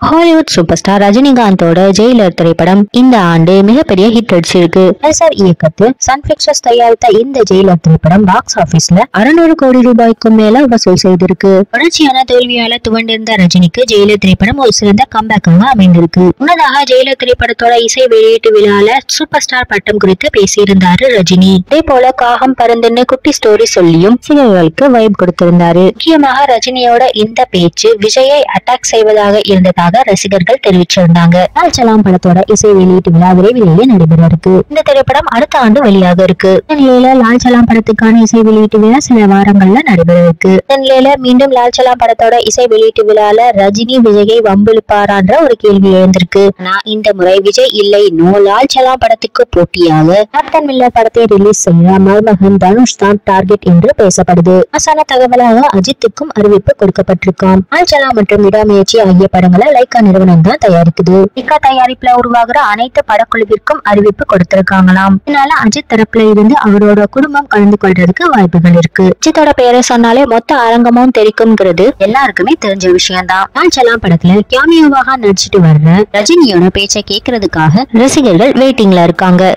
Hollywood super star ரஜினிகாந்தோட Jailer திரைப்படம் இந்த ஆண்டு மிகப்பெரிய ஹிட் அடிச்சிருக்கு. எஸ்ஆர் இயக்கத்தில் சன் பிக்சர்ஸ் தயாரித்த இந்த ஜெயிலர் திரைப்படம் பாக்ஸ் ஆபீஸ்ல அறுநூறு கோடி ரூபாய்க்கும் மேல வசூல் செய்திருக்கு. தொடர்ச்சியான தோல்வியால துவண்டிருந்த ரஜினிக்கு ஜெயிலர் திரைப்படம் ஒரு சிறந்த கம்பேக்காக அமைந்திருக்கு. முன்னதாக ஜெயிலர் திரைப்படத்தோட இசை வெளியீட்டு விழால சூப்பர் ஸ்டார் பட்டம் குறித்து பேசியிருந்தாரு ரஜினி. அதே போல காகம் பறந்துன்னு குட்டி ஸ்டோரி சொல்லியும் சிலர்களுக்கு வைப் கொடுத்திருந்தாரு. முக்கியமாக ரஜினியோட இந்த பேச்சு விஜயை அட்டாக் செய்வதாக இருந்ததாக ரசிகர்கள் தெரிவிச்சிருந்தாங்க. லால் படத்தோட இசை வெளியீட்டு விழா விரைவிலேயே நடைபெற இருக்கு. இந்த திரைப்படம் அடுத்த ஆண்டு வெளியாக இருக்கு. இந்த நிலையில லால்சலாம் படத்துக்கான இசை வெளியீட்டு விழா சில வாரங்கள்ல நடைபெற இருக்கு. இந்த நிலையில மீண்டும் லால்சலாம் படத்தோட இசை வெளியீட்டு விழால ரஜினி விஜயை வம்பிழுப்பாரான்ற ஒரு கேள்வி எழுந்திருக்கு. நான் இந்த முறை விஜய் இல்லை. நோ லால்சலாம் படத்துக்கு போட்டியாக கேப்டன் மில்லர் படத்தை ரிலீஸ் செய்ய மருமகன் தனுஷ் தான் டார்கெட் என்று பேசப்படுது. அசான தகவலாக அஜித்துக்கும் அறிவிப்பு கொடுக்கப்பட்டிருக்காம். ஆல்சலா மற்றும் விடாமுயற்சி ஆகிய படங்களை லைக்கா நிறுவனம் தான் தயாரிக்குது. லைக்கா தயாரிப்புல உருவாகிற அனைத்து படக்குழுவிற்கும் அறிவிப்பு கொடுத்திருக்காங்களாம். இதனால அஜித் தரப்புல இருந்து அவரோட குடும்பம் கலந்து கொள்றதுக்கு வாய்ப்புகள் இருக்கு. அஜித்தோட பெயரை சொன்னாலே மொத்த அரங்கமும் தெரிக்கும்ங்கிறது எல்லாருக்குமே தெரிஞ்ச விஷயம்தான். ஆல்சலா படத்துல கேமியோவாக நடிச்சிட்டு வர்ற ரஜினியோட பேச்சை கேட்கறதுக்காக ரசிகர்கள் வெயிட்டிங்ல இருக்காங்க.